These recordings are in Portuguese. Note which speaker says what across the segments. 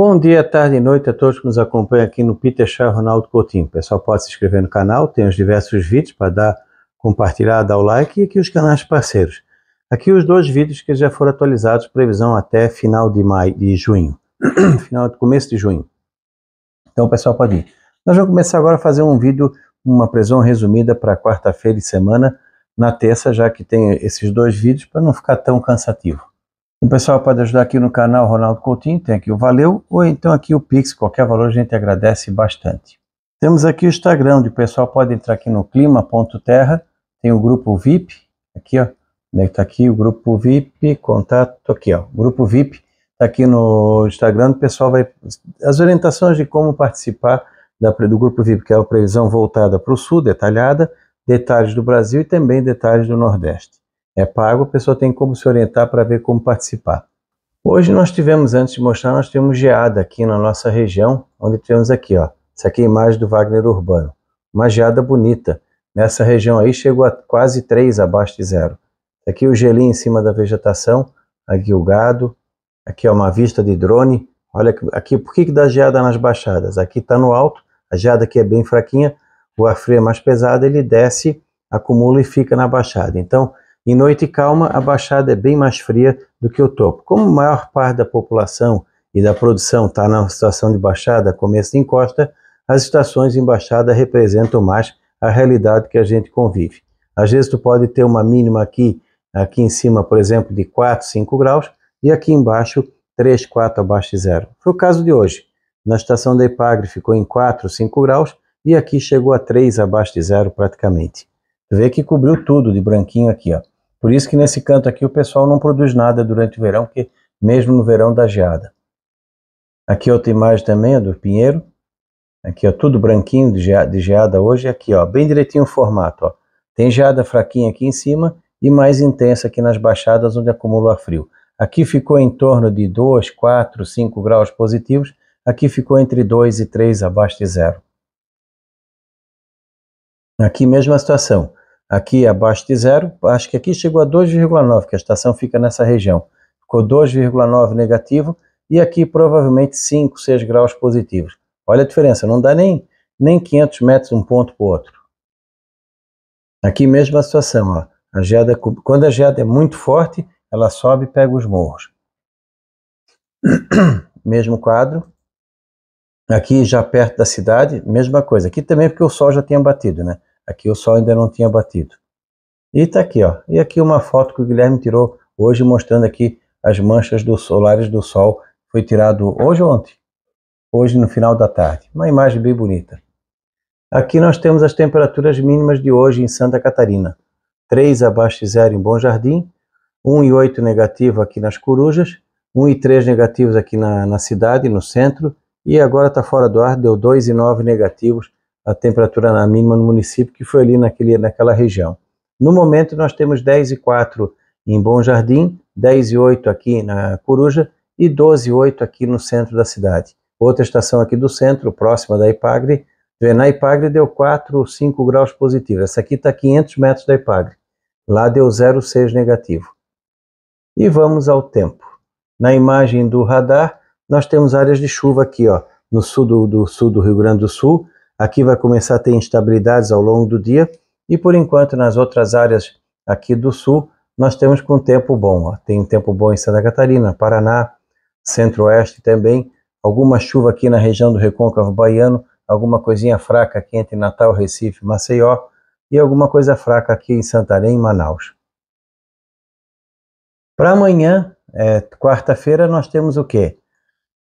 Speaker 1: Bom dia, tarde e noite a todos que nos acompanham aqui no Peter Chá Ronaldo Coutinho. O pessoal pode se inscrever no canal, tem os diversos vídeos para dar, compartilhar, dar o like e aqui os canais parceiros. Aqui os dois vídeos que já foram atualizados, previsão até final de maio, de junho, final, começo de junho. Então o pessoal pode ir. Nós vamos começar agora a fazer um vídeo, uma previsão resumida para quarta-feira e semana, na terça, já que tem esses dois vídeos, para não ficar tão cansativo. O pessoal pode ajudar aqui no canal Ronaldo Coutinho, tem aqui o Valeu, ou então aqui o Pix, qualquer valor a gente agradece bastante. Temos aqui o Instagram, onde o pessoal pode entrar aqui no clima.terra, tem o grupo VIP, aqui ó, onde é está aqui o grupo VIP, contato aqui ó, grupo VIP, está aqui no Instagram, o pessoal vai, as orientações de como participar da, do grupo VIP, que é a previsão voltada para o sul, detalhada, detalhes do Brasil e também detalhes do Nordeste é pago, a pessoa tem como se orientar para ver como participar. Hoje nós tivemos, antes de mostrar, nós temos geada aqui na nossa região, onde temos aqui, ó, essa aqui é a imagem do Wagner Urbano. Uma geada bonita. Nessa região aí chegou a quase 3 abaixo de zero. Aqui o gelinho em cima da vegetação, aqui o gado, aqui é uma vista de drone. Olha aqui, por que, que dá geada nas baixadas? Aqui está no alto, a geada aqui é bem fraquinha, o ar frio é mais pesado, ele desce, acumula e fica na baixada. Então, em noite calma, a baixada é bem mais fria do que o topo. Como a maior parte da população e da produção está na situação de baixada, começo de encosta, as estações em baixada representam mais a realidade que a gente convive. Às vezes tu pode ter uma mínima aqui, aqui em cima, por exemplo, de 4, 5 graus, e aqui embaixo 3, 4 abaixo de zero. Foi o caso de hoje. Na estação da Ipagre ficou em 4, 5 graus, e aqui chegou a 3 abaixo de zero praticamente. Vê que cobriu tudo de branquinho aqui, ó. Por isso que nesse canto aqui o pessoal não produz nada durante o verão, porque mesmo no verão dá geada. Aqui outra imagem também, é do pinheiro. Aqui, ó, tudo branquinho de geada, de geada hoje. Aqui, ó, bem direitinho o formato, ó. Tem geada fraquinha aqui em cima e mais intensa aqui nas baixadas, onde acumula frio. Aqui ficou em torno de 2, 4, 5 graus positivos. Aqui ficou entre 2 e 3 abaixo de zero. Aqui mesma situação aqui abaixo de zero, acho que aqui chegou a 2,9, que a estação fica nessa região. Ficou 2,9 negativo e aqui provavelmente 5, 6 graus positivos. Olha a diferença, não dá nem, nem 500 metros um ponto para o outro. Aqui mesmo a situação, ó. A geada, quando a geada é muito forte, ela sobe e pega os morros. mesmo quadro. Aqui já perto da cidade, mesma coisa. Aqui também porque o sol já tinha batido, né? Aqui o sol ainda não tinha batido. E tá aqui, ó. E aqui uma foto que o Guilherme tirou hoje mostrando aqui as manchas do solares do sol. Foi tirado hoje ou ontem? Hoje no final da tarde. Uma imagem bem bonita. Aqui nós temos as temperaturas mínimas de hoje em Santa Catarina. 3 abaixo de zero em Bom Jardim, 1,8 negativo aqui nas Corujas, 1,3 negativos aqui na, na cidade, no centro, e agora está fora do ar, deu 2,9 negativos a temperatura na mínima no município, que foi ali naquele, naquela região. No momento, nós temos 10 e 4 em Bom Jardim, 10 e 8 aqui na Coruja e 12 e 8 aqui no centro da cidade. Outra estação aqui do centro, próxima da Ipagre, na Ipagre deu 4 ou 5 graus positivos. Essa aqui está a 500 metros da Ipagre. Lá deu 0,6 negativo. E vamos ao tempo. Na imagem do radar, nós temos áreas de chuva aqui, ó, no sul do, do sul do Rio Grande do Sul, Aqui vai começar a ter instabilidades ao longo do dia e por enquanto nas outras áreas aqui do sul nós temos com tempo bom. Ó. Tem tempo bom em Santa Catarina, Paraná, Centro-Oeste também. Alguma chuva aqui na região do Recôncavo Baiano, alguma coisinha fraca aqui entre Natal, Recife, Maceió e alguma coisa fraca aqui em Santarém e Manaus. Para amanhã, é, quarta-feira, nós temos o quê?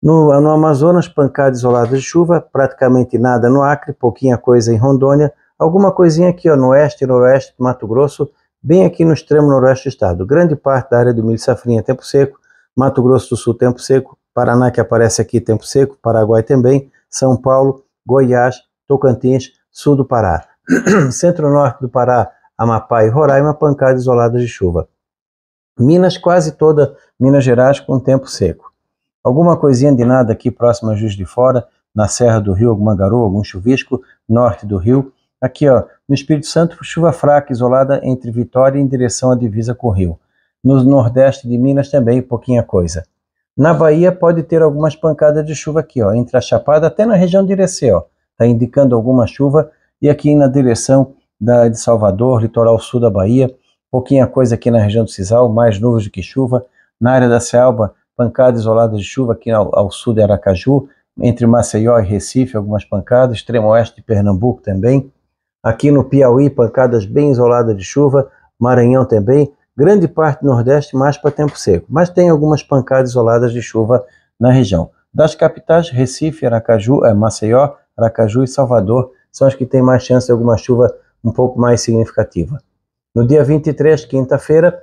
Speaker 1: No, no Amazonas, pancada isolada de chuva, praticamente nada no Acre, pouquinha coisa em Rondônia, alguma coisinha aqui ó, no oeste e noroeste do Mato Grosso, bem aqui no extremo noroeste do estado. Grande parte da área do milho safrinha tempo seco, Mato Grosso do Sul tempo seco, Paraná que aparece aqui tempo seco, Paraguai também, São Paulo, Goiás, Tocantins, sul do Pará. Centro-norte do Pará, Amapá e Roraima, pancada isolada de chuva. Minas quase toda, Minas Gerais com tempo seco. Alguma coisinha de nada aqui próximo a Juiz de Fora, na Serra do Rio, alguma garoa, algum chuvisco, norte do Rio. Aqui, ó, no Espírito Santo, chuva fraca, isolada entre Vitória em direção à divisa com o Rio. No nordeste de Minas também, pouquinha coisa. Na Bahia pode ter algumas pancadas de chuva aqui, ó, entre a Chapada até na região de Irecê, ó. Tá indicando alguma chuva e aqui na direção da de Salvador, litoral sul da Bahia, pouquinha coisa aqui na região do Cisal, mais nuvens do que chuva. Na área da Cealba, pancadas isoladas de chuva aqui ao, ao sul de Aracaju, entre Maceió e Recife, algumas pancadas, extremo oeste de Pernambuco também. Aqui no Piauí, pancadas bem isoladas de chuva, Maranhão também, grande parte do Nordeste mais para tempo seco, mas tem algumas pancadas isoladas de chuva na região. Das capitais, Recife, Aracaju, é, Maceió, Aracaju e Salvador são as que têm mais chance de alguma chuva um pouco mais significativa. No dia 23, quinta-feira,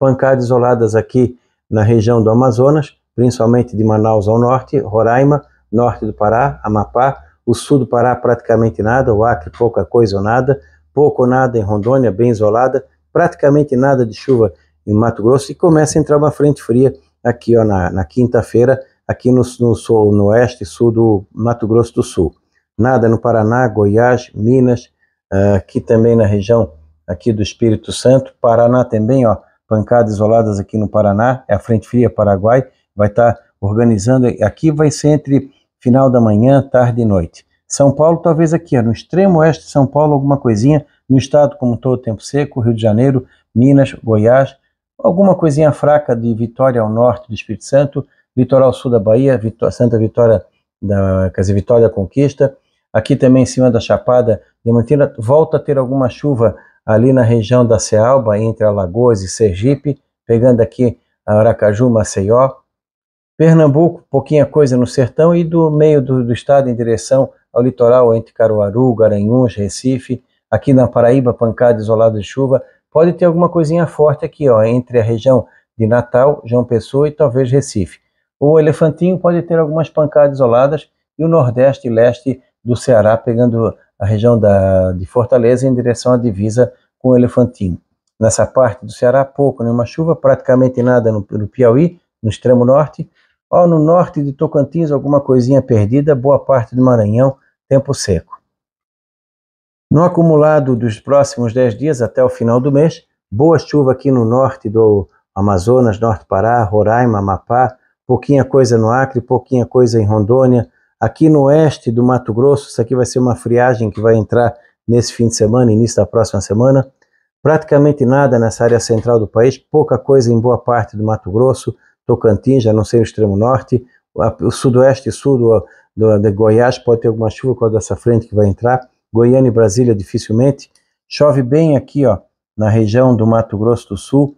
Speaker 1: pancadas isoladas aqui na região do Amazonas, principalmente de Manaus ao norte, Roraima, norte do Pará, Amapá, o sul do Pará praticamente nada, o Acre pouca coisa ou nada, pouco ou nada em Rondônia, bem isolada, praticamente nada de chuva em Mato Grosso e começa a entrar uma frente fria aqui ó, na, na quinta-feira, aqui no, no, sul, no oeste e sul do Mato Grosso do Sul. Nada no Paraná, Goiás, Minas, uh, aqui também na região aqui do Espírito Santo, Paraná também, ó, pancadas isoladas aqui no Paraná, é a frente fria Paraguai, vai estar tá organizando, aqui vai ser entre final da manhã, tarde e noite. São Paulo, talvez aqui, no extremo oeste de São Paulo, alguma coisinha, no estado como todo tempo seco, Rio de Janeiro, Minas, Goiás, alguma coisinha fraca de Vitória ao norte do Espírito Santo, litoral sul da Bahia, Santa Vitória da, dizer, Vitória Conquista, aqui também em cima da Chapada Diamantina, volta a ter alguma chuva ali na região da Cealba, entre Alagoas e Sergipe, pegando aqui Aracaju, Maceió, Pernambuco, pouquinha coisa no sertão e do meio do, do estado em direção ao litoral, entre Caruaru, Garanhuns, Recife, Aqui na Paraíba, pancada isolada de chuva. Pode ter alguma coisinha forte aqui, ó, entre a região de Natal, João Pessoa e talvez Recife. O Elefantinho pode ter algumas pancadas isoladas e o nordeste e leste do Ceará pegando a região da, de Fortaleza em direção à divisa com o Elefantinho. Nessa parte do Ceará, pouco, nenhuma chuva, praticamente nada no, no Piauí, no extremo norte. Ó, no norte de Tocantins, alguma coisinha perdida, boa parte do Maranhão, tempo seco. No acumulado dos próximos 10 dias até o final do mês, boa chuva aqui no norte do Amazonas, Norte Pará, Roraima, Amapá, pouquinha coisa no Acre, pouquinha coisa em Rondônia. Aqui no oeste do Mato Grosso, isso aqui vai ser uma friagem que vai entrar nesse fim de semana, início da próxima semana. Praticamente nada nessa área central do país, pouca coisa em boa parte do Mato Grosso, Tocantins, já não sei o extremo norte, o sudoeste e sul do, do, de Goiás pode ter alguma chuva com essa frente que vai entrar. Goiânia e Brasília dificilmente. Chove bem aqui, ó, na região do Mato Grosso do Sul.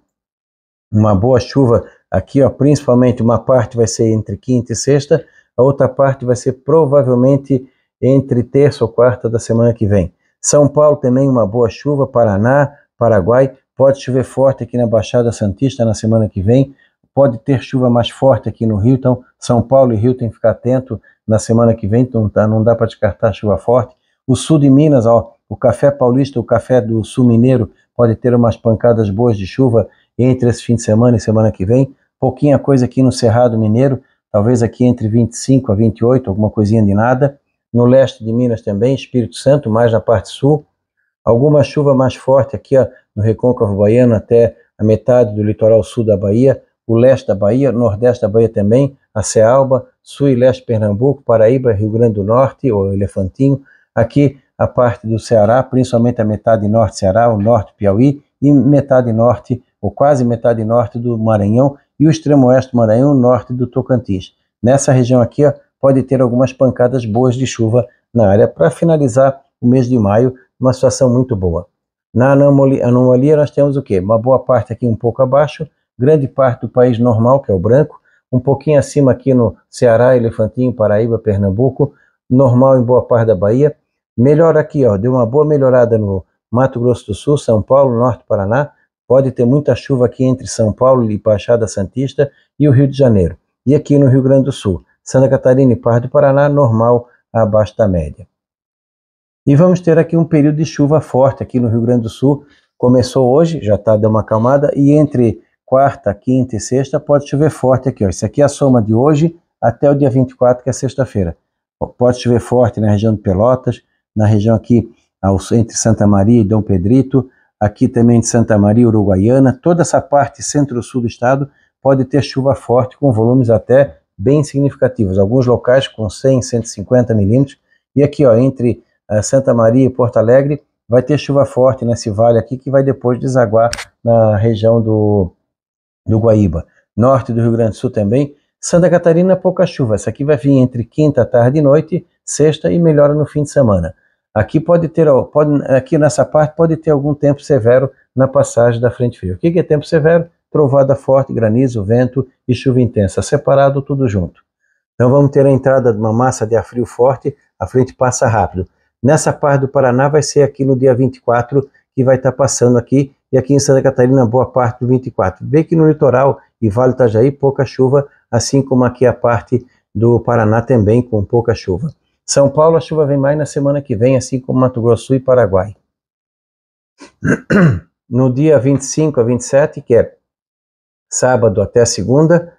Speaker 1: Uma boa chuva aqui, ó, principalmente uma parte vai ser entre quinta e sexta, a outra parte vai ser provavelmente entre terça ou quarta da semana que vem. São Paulo também uma boa chuva, Paraná, Paraguai, pode chover forte aqui na Baixada Santista na semana que vem, pode ter chuva mais forte aqui no Rio, então São Paulo e Rio tem que ficar atento na semana que vem, então tá, não dá para descartar chuva forte. O sul de Minas, ó, o café paulista, o café do sul mineiro, pode ter umas pancadas boas de chuva entre esse fim de semana e semana que vem. Pouquinha coisa aqui no Cerrado Mineiro, talvez aqui entre 25 a 28, alguma coisinha de nada. No leste de Minas também, Espírito Santo, mais na parte sul. Alguma chuva mais forte aqui ó, no Recôncavo Baiano até a metade do litoral sul da Bahia, o leste da Bahia, nordeste da Bahia também, a Cealba, sul e leste Pernambuco, Paraíba, Rio Grande do Norte, o Elefantinho, Aqui a parte do Ceará, principalmente a metade norte Ceará, o norte Piauí e metade norte, ou quase metade norte do Maranhão e o extremo oeste do Maranhão, norte do Tocantins. Nessa região aqui, ó, pode ter algumas pancadas boas de chuva na área para finalizar o mês de maio, uma situação muito boa. Na anomalia, nós temos o quê? Uma boa parte aqui um pouco abaixo, grande parte do país normal, que é o branco, um pouquinho acima aqui no Ceará, Elefantinho, Paraíba, Pernambuco, normal em boa parte da Bahia, Melhor aqui, ó, deu uma boa melhorada no Mato Grosso do Sul, São Paulo, Norte do Paraná. Pode ter muita chuva aqui entre São Paulo e Baixada Santista e o Rio de Janeiro. E aqui no Rio Grande do Sul, Santa Catarina e Pardo do Paraná, normal abaixo da média. E vamos ter aqui um período de chuva forte aqui no Rio Grande do Sul. Começou hoje, já está dando uma acalmada, e entre quarta, quinta e sexta pode chover forte aqui. Ó. Isso aqui é a soma de hoje até o dia 24, que é sexta-feira. Pode chover forte na região de Pelotas, na região aqui entre Santa Maria e Dom Pedrito, aqui também de Santa Maria, Uruguaiana, toda essa parte centro-sul do estado pode ter chuva forte com volumes até bem significativos, alguns locais com 100, 150 milímetros, e aqui ó, entre uh, Santa Maria e Porto Alegre vai ter chuva forte nesse vale aqui que vai depois desaguar na região do, do Guaíba. Norte do Rio Grande do Sul também. Santa Catarina, pouca chuva. Essa aqui vai vir entre quinta, tarde e noite, sexta e melhora no fim de semana. Aqui pode ter, pode, aqui nessa parte pode ter algum tempo severo na passagem da frente fria. O que é tempo severo? Trovada forte, granizo, vento e chuva intensa, separado tudo junto. Então vamos ter a entrada de uma massa de ar frio forte, a frente passa rápido. Nessa parte do Paraná vai ser aqui no dia 24 que vai estar passando aqui e aqui em Santa Catarina boa parte do 24. Vê que no litoral e Vale Itajaí pouca chuva, assim como aqui a parte do Paraná também com pouca chuva. São Paulo a chuva vem mais na semana que vem, assim como Mato Grosso e Paraguai. No dia 25 a 27, que é sábado até segunda,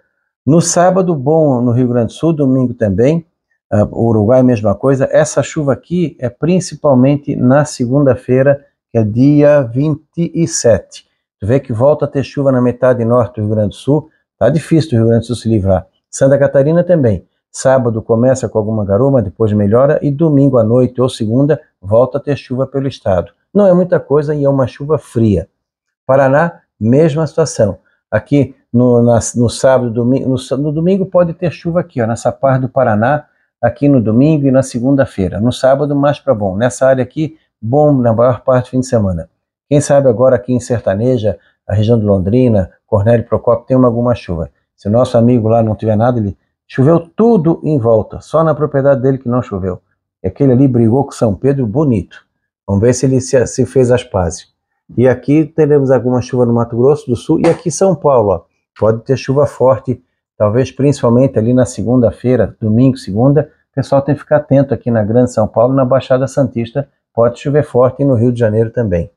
Speaker 1: no sábado, bom no Rio Grande do Sul, domingo também, uh, Uruguai, mesma coisa. Essa chuva aqui é principalmente na segunda-feira, que é dia 27. Tu vê que volta a ter chuva na metade norte do Rio Grande do Sul. Tá difícil o Rio Grande do Sul se livrar. Santa Catarina também. Sábado começa com alguma garoa, depois melhora e domingo à noite ou segunda volta a ter chuva pelo estado. Não é muita coisa e é uma chuva fria. Paraná, mesma situação. Aqui no, na, no sábado, domingo, no, no, domingo pode ter chuva aqui, ó, nessa parte do Paraná, aqui no domingo e na segunda-feira. No sábado, mais para bom. Nessa área aqui, bom na maior parte do fim de semana. Quem sabe agora aqui em Sertaneja, a região de Londrina, Cornélio Procópio, tem uma, alguma chuva. Se o nosso amigo lá não tiver nada, ele choveu tudo em volta, só na propriedade dele que não choveu. E aquele ali brigou com São Pedro bonito. Vamos ver se ele se, se fez as pazes. E aqui teremos alguma chuva no Mato Grosso do Sul e aqui São Paulo, ó, pode ter chuva forte, talvez principalmente ali na segunda-feira, domingo, segunda. O pessoal tem que ficar atento aqui na Grande São Paulo, na Baixada Santista, pode chover forte e no Rio de Janeiro também.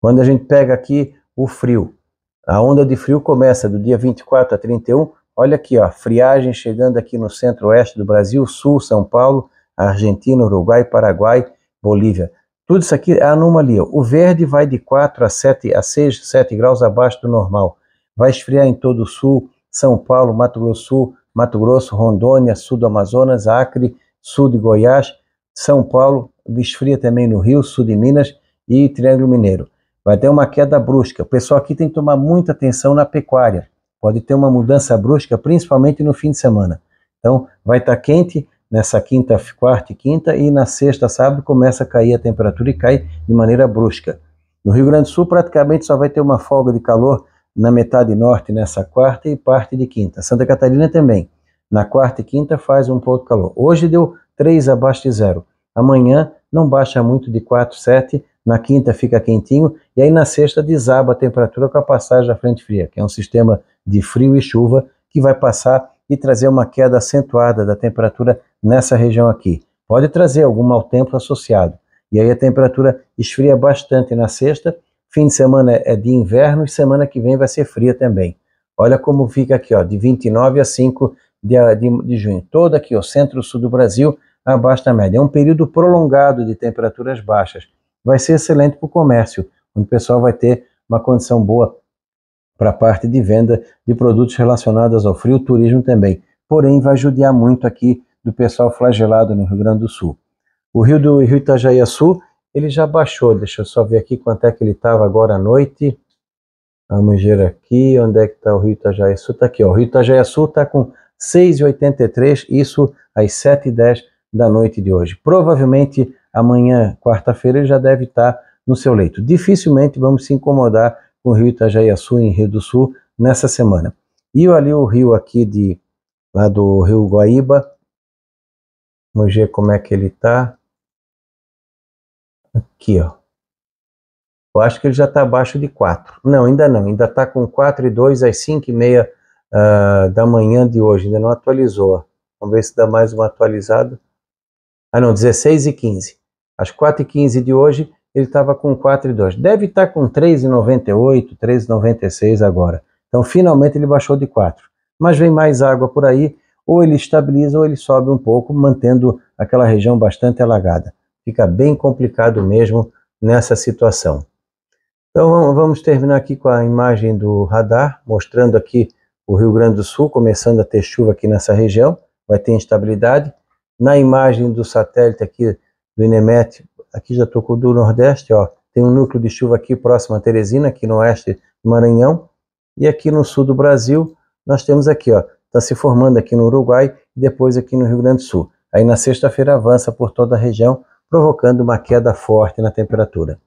Speaker 1: Quando a gente pega aqui o frio, a onda de frio começa do dia 24 a 31. Olha aqui, ó, friagem chegando aqui no centro-oeste do Brasil, sul, São Paulo, Argentina, Uruguai, Paraguai, Bolívia. Tudo isso aqui é anomalia. O verde vai de 4 a 7 a 6, 7 graus abaixo do normal. Vai esfriar em todo o sul, São Paulo, Mato Grosso Sul, Mato Grosso, Rondônia, sul do Amazonas, Acre, sul de Goiás, São Paulo, esfria também no Rio, sul de Minas e Triângulo Mineiro. Vai ter uma queda brusca. O pessoal aqui tem que tomar muita atenção na pecuária. Pode ter uma mudança brusca, principalmente no fim de semana. Então, vai estar quente, nessa quinta, quarta e quinta, e na sexta, sábado, começa a cair a temperatura e cai de maneira brusca. No Rio Grande do Sul, praticamente só vai ter uma folga de calor na metade norte nessa quarta e parte de quinta. Santa Catarina também. Na quarta e quinta faz um pouco de calor. Hoje deu 3 abaixo de zero. Amanhã não baixa muito de 4, 7. Na quinta fica quentinho. E aí na sexta desaba a temperatura com a passagem da frente fria, que é um sistema de frio e chuva que vai passar e trazer uma queda acentuada da temperatura nessa região aqui. Pode trazer algum mau tempo associado. E aí a temperatura esfria bastante na sexta, fim de semana é de inverno e semana que vem vai ser fria também. Olha como fica aqui, ó, de 29 a 5 de, de, de junho. Todo aqui, o centro-sul do Brasil, abaixo da média. É um período prolongado de temperaturas baixas. Vai ser excelente para o comércio, onde o pessoal vai ter uma condição boa para a parte de venda de produtos relacionados ao frio, turismo também. Porém, vai judiar muito aqui do pessoal flagelado no Rio Grande do Sul. O rio do Rio Itajaiaçu, ele já baixou, deixa eu só ver aqui quanto é que ele estava agora à noite. Vamos ver aqui, onde é que está o Rio Itajaiaçu? Está aqui, ó. o Rio Itajaiaçu está com 6,83, isso às 7h10 da noite de hoje. Provavelmente amanhã, quarta-feira, ele já deve estar no seu leito. Dificilmente vamos se incomodar com o rio Itajaiaçu em Rio do Sul nessa semana. E ali o rio aqui de lá do Rio Guaíba, vamos ver como é que ele está. Aqui, ó. Eu acho que ele já está abaixo de 4. Não, ainda não. Ainda está com 4 e 2 às 5 e meia uh, da manhã de hoje. Ainda não atualizou. Vamos ver se dá mais uma atualizada. Ah, não, 16 e 15. Às 4 e 15 de hoje, ele estava com 4,2. Deve estar tá com 3,98, 3,96 agora. Então, finalmente ele baixou de 4. Mas vem mais água por aí, ou ele estabiliza ou ele sobe um pouco, mantendo aquela região bastante alagada. Fica bem complicado mesmo nessa situação. Então vamos terminar aqui com a imagem do radar, mostrando aqui o Rio Grande do Sul começando a ter chuva aqui nessa região, vai ter instabilidade. Na imagem do satélite aqui do INEMET, aqui já tocou do Nordeste, ó, tem um núcleo de chuva aqui próximo a Teresina, aqui no oeste do Maranhão, e aqui no sul do Brasil, nós temos aqui, ó, está se formando aqui no Uruguai e depois aqui no Rio Grande do Sul. Aí na sexta-feira avança por toda a região, provocando uma queda forte na temperatura.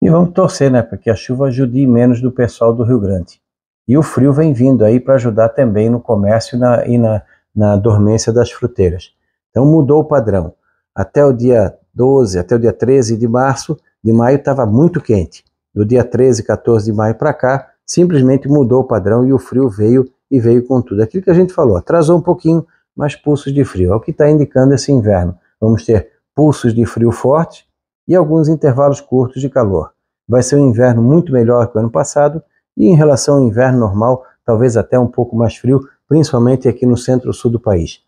Speaker 1: E vamos torcer, né, para que a chuva ajude menos do pessoal do Rio Grande. E o frio vem vindo aí para ajudar também no comércio na, e na, na dormência das fruteiras. Então mudou o padrão. Até o dia 12, até o dia 13 de março, de maio estava muito quente. Do dia 13, 14 de maio para cá, simplesmente mudou o padrão e o frio veio e veio com tudo. Aquilo que a gente falou, atrasou um pouquinho, mas pulsos de frio. É o que está indicando esse inverno. Vamos ter pulsos de frio fortes e alguns intervalos curtos de calor. Vai ser um inverno muito melhor que o ano passado e em relação ao inverno normal, talvez até um pouco mais frio, principalmente aqui no centro-sul do país.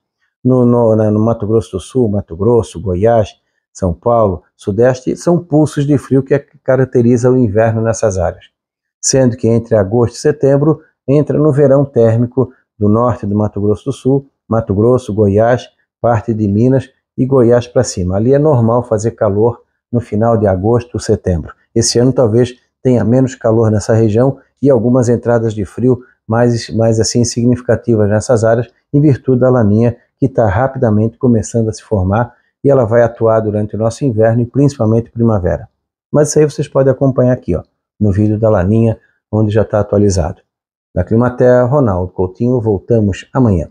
Speaker 1: No, no, no, Mato Grosso do Sul, Mato Grosso, Goiás, São Paulo, Sudeste, são pulsos de frio que caracteriza o inverno nessas áreas. Sendo que entre agosto e setembro entra no verão térmico do norte do Mato Grosso do Sul, Mato Grosso, Goiás, parte de Minas e Goiás para cima. Ali é normal fazer calor no final de agosto, setembro. Esse ano talvez tenha menos calor nessa região e algumas entradas de frio mais, mais assim significativas nessas áreas, em virtude da laninha que está rapidamente começando a se formar e ela vai atuar durante o nosso inverno e principalmente primavera. Mas isso aí vocês podem acompanhar aqui, ó, no vídeo da laninha, onde já está atualizado. Da Climaterra, Ronaldo Coutinho, voltamos amanhã.